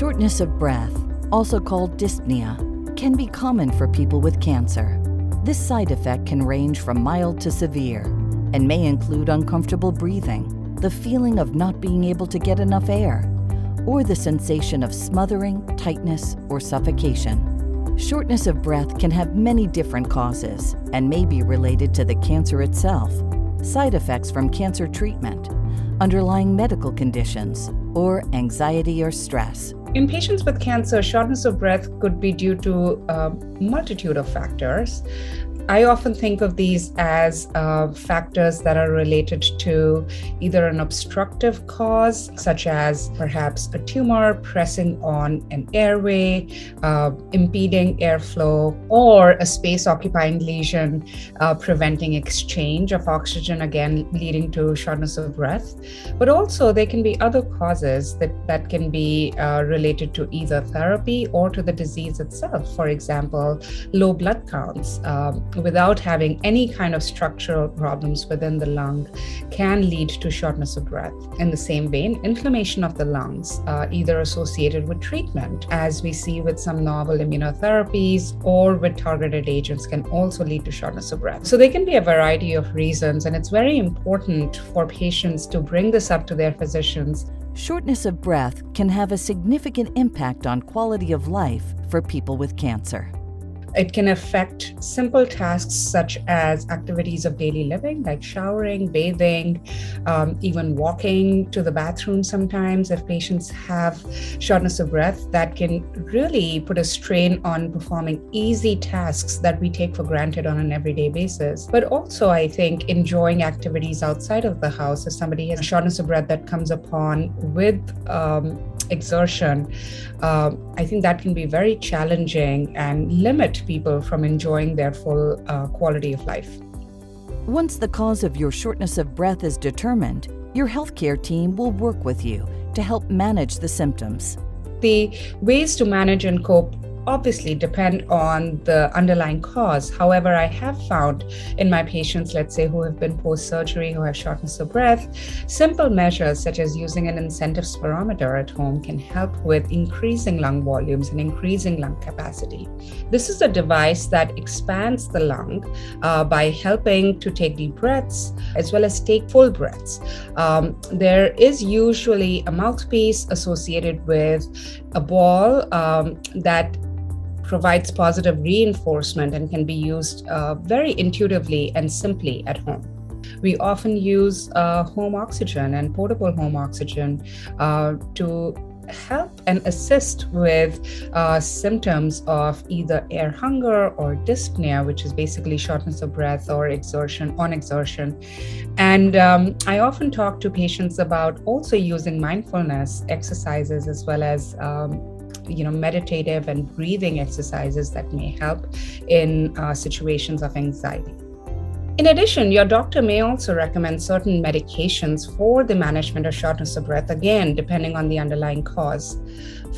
Shortness of breath, also called dyspnea, can be common for people with cancer. This side effect can range from mild to severe and may include uncomfortable breathing, the feeling of not being able to get enough air, or the sensation of smothering, tightness, or suffocation. Shortness of breath can have many different causes and may be related to the cancer itself, side effects from cancer treatment, underlying medical conditions, or anxiety or stress. In patients with cancer, shortness of breath could be due to a multitude of factors. I often think of these as uh, factors that are related to either an obstructive cause, such as perhaps a tumor pressing on an airway, uh, impeding airflow, or a space occupying lesion uh, preventing exchange of oxygen, again, leading to shortness of breath. But also, there can be other causes that, that can be uh, related to either therapy or to the disease itself. For example, low blood counts. Um, without having any kind of structural problems within the lung can lead to shortness of breath. In the same vein, inflammation of the lungs, uh, either associated with treatment, as we see with some novel immunotherapies or with targeted agents, can also lead to shortness of breath. So there can be a variety of reasons, and it's very important for patients to bring this up to their physicians. Shortness of breath can have a significant impact on quality of life for people with cancer. It can affect simple tasks such as activities of daily living, like showering, bathing, um, even walking to the bathroom sometimes. If patients have shortness of breath, that can really put a strain on performing easy tasks that we take for granted on an everyday basis. But also, I think enjoying activities outside of the house. If somebody has shortness of breath that comes upon with um, exertion, uh, I think that can be very challenging and limit people from enjoying their full uh, quality of life. Once the cause of your shortness of breath is determined, your healthcare team will work with you to help manage the symptoms. The ways to manage and cope obviously depend on the underlying cause. However, I have found in my patients, let's say, who have been post surgery, who have shortness of breath, simple measures such as using an incentive spirometer at home can help with increasing lung volumes and increasing lung capacity. This is a device that expands the lung uh, by helping to take deep breaths as well as take full breaths. Um, there is usually a mouthpiece associated with a ball um, that provides positive reinforcement and can be used uh, very intuitively and simply at home. We often use uh, home oxygen and portable home oxygen uh, to help and assist with uh, symptoms of either air hunger or dyspnea, which is basically shortness of breath or exertion on exertion. And um, I often talk to patients about also using mindfulness exercises as well as um, you know meditative and breathing exercises that may help in uh, situations of anxiety in addition, your doctor may also recommend certain medications for the management of shortness of breath, again, depending on the underlying cause.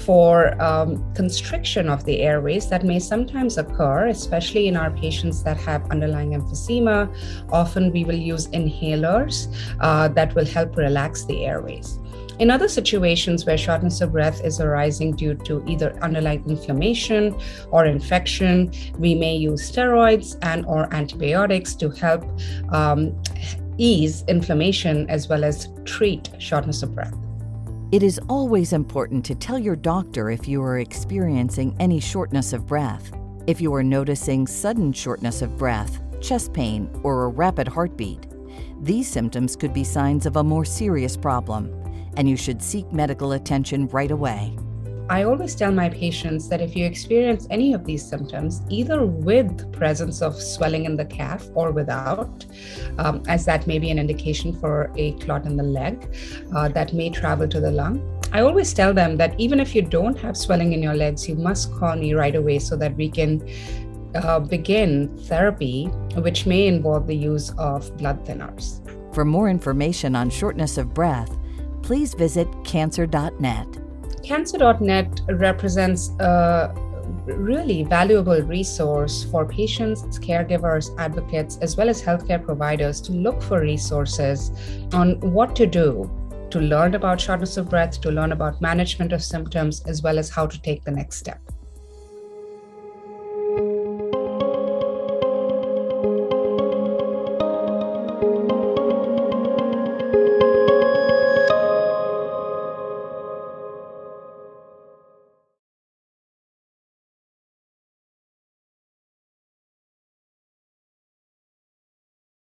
For um, constriction of the airways, that may sometimes occur, especially in our patients that have underlying emphysema. Often we will use inhalers uh, that will help relax the airways. In other situations where shortness of breath is arising due to either underlying inflammation or infection, we may use steroids and or antibiotics to help um, ease inflammation as well as treat shortness of breath. It is always important to tell your doctor if you are experiencing any shortness of breath. If you are noticing sudden shortness of breath, chest pain, or a rapid heartbeat, these symptoms could be signs of a more serious problem and you should seek medical attention right away. I always tell my patients that if you experience any of these symptoms, either with presence of swelling in the calf or without, um, as that may be an indication for a clot in the leg uh, that may travel to the lung, I always tell them that even if you don't have swelling in your legs, you must call me right away so that we can uh, begin therapy, which may involve the use of blood thinners. For more information on shortness of breath, please visit cancer.net. Cancer.net represents a really valuable resource for patients, caregivers, advocates, as well as healthcare providers to look for resources on what to do to learn about shortness of breath, to learn about management of symptoms, as well as how to take the next step.